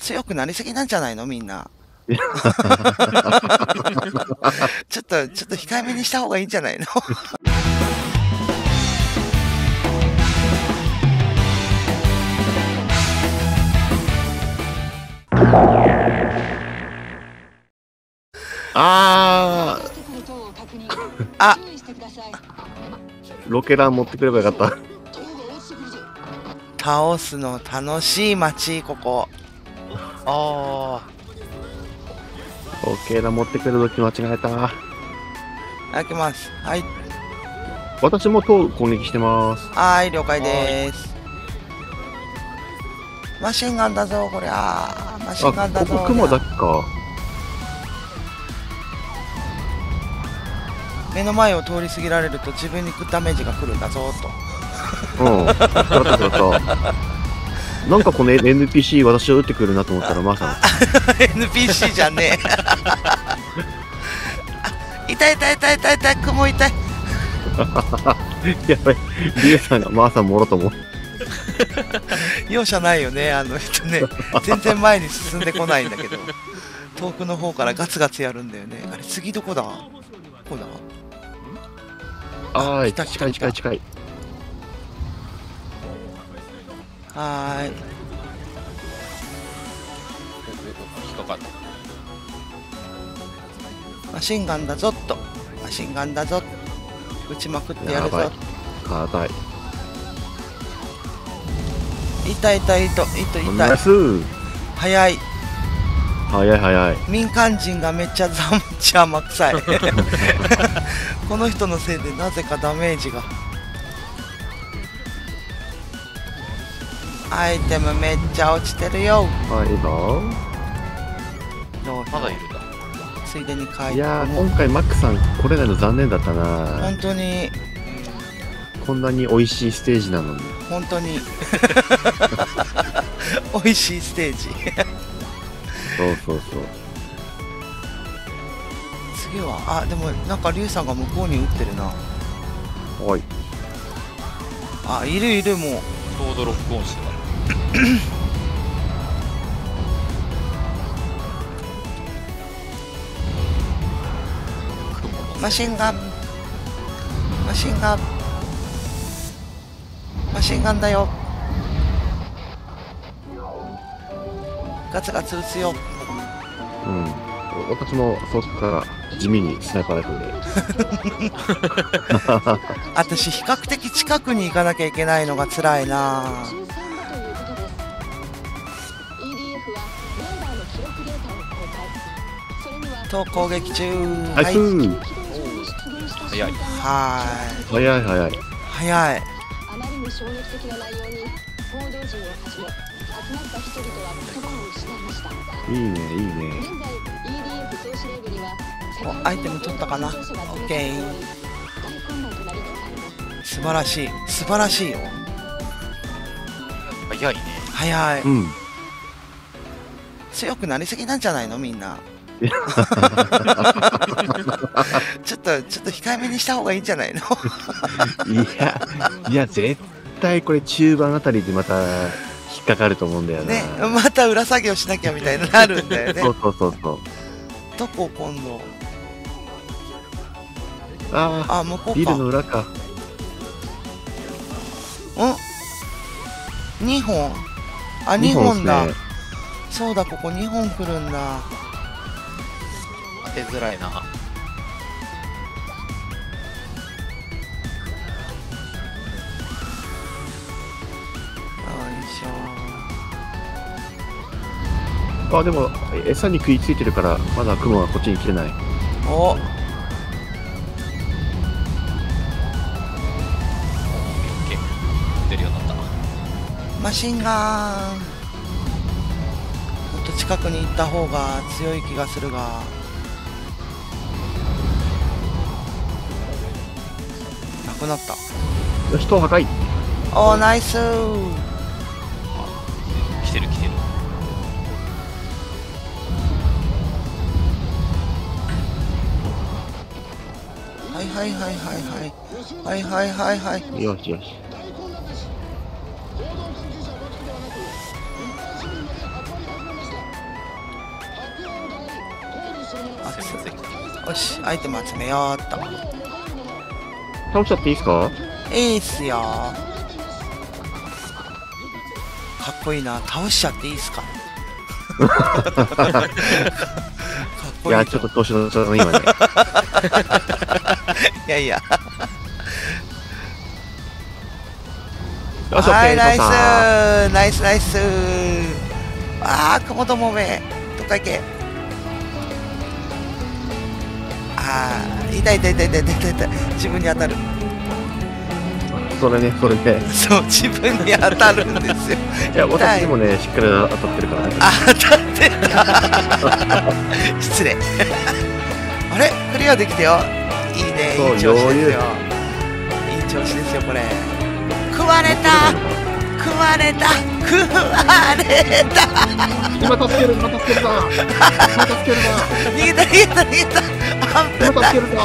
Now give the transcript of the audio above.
強くなりすぎなんじゃないの？みんな。ちょっと、ちょっと控えめにした方がいいんじゃないの？あーあロケラン持ってくればよかった。倒すの楽しい街、ここ。あロケラン持ってくる時間違えた。開けます。はい。私も塔攻撃してます。はい、了解です。マシンガンだぞ、こりゃ。マシンガあ、ンだぞ。ここ雲だっけか。目の前を通り過ぎられると自分にダメージが来るんだぞ、と。うん。だっただった。なんかこの NPC 私を撃ってくるなと思ったら、まさ NPC じゃねえ。あ 痛い痛い痛い痛い痛い、雲痛い。やばい。リュウさんがマーさんもろとも。容赦ないよね、あの人ね。全然前に進んでこないんだけど。遠くの方からガツガツやるんだよね。あれ、次どこだ？ここだ？あーい、来た来た近い近い近い。はーい。引っかかるマシンガンだぞっと。マシンガンだぞ。撃ちまくってやるやばいぞ。。硬い。痛い痛い痛い痛い痛い。早い。早い早い。民間人がめっちゃザムチ甘臭い この人のせいでなぜかダメージがアイテムめっちゃ落ちてるよ。はい、どどうまだいるんだついでに書いていやー、今回マックさん来れないの残念だったな。本当に。こんなに美味しいステージなのに。本当に。美味しいステージ。そうそうそう。次は？あでもなんかリュウさんが向こうに打ってるな。はい。あいるいるもう。ちょうどロックオンしてたマシンガンマシンガンマシンガンだよ。ガツガツ撃つよ。うん。私もそこから地味にスナイパーライフルで。私比較的近くに行かなきゃいけないのが辛いなと攻撃中。ナイスー早い。は早い。早い。ーい。早い。あまりに衝撃的な内容に報道陣をはじめ集まった人々は言葉を失いましたいいね、いいね。現在 EDF 総司令部にはおアイテム取ったかな？オッケー。大混乱となりつつあります素晴らしい。素晴らしいよ。早いね。早い。うん。強くなりすぎなんじゃないの？みんな ちょっとちょっと控えめにした方がいいんじゃないの？いや、いや、絶対これ中盤あたりでまた引っかかると思うんだよな。ねまた裏作業しなきゃみたいになるんだよね。そうそうそうそう。どこ今度？ああ向こあ、ビルうかの裏か。ん？2本？あ2二本だね。そうだここ2本来るんだ当てづらいな。よいしあ、でも、餌に食いついてるから、まだ雲はこっちに来てない。ょおオッケー。出るようになった。マシンガン。もっと近くに行った方が強い気がするがくなった。よし、塔破壊おーナイス。ー来てる来てる。はいはいはいはいはい。はいはいはいはいよしよし。あすい。ませんよしアイテム集めようっと倒しちゃっていいですかいいっすよかっこいいな倒しちゃっていいっすかかっこいいいや、ちょっと調子乗っちゃった？ね、今ね。いやいや、はい、ナイスナイスナイスあー、雲どもめどっか行けあー、痛い痛い痛い痛い痛い痛い自分に当たる。それね、それね。そう、自分に当たるんですよ。いや、私にもね、しっかり当たってるからね。あ、当たってた 失礼。あれ？クリアできたよ。いいね、いい調子ですよ。いい調子ですよ、これ。食われた。食われた食われた今助ける、今助けるな。今助ける な。逃げた逃げた逃げた今助けるな。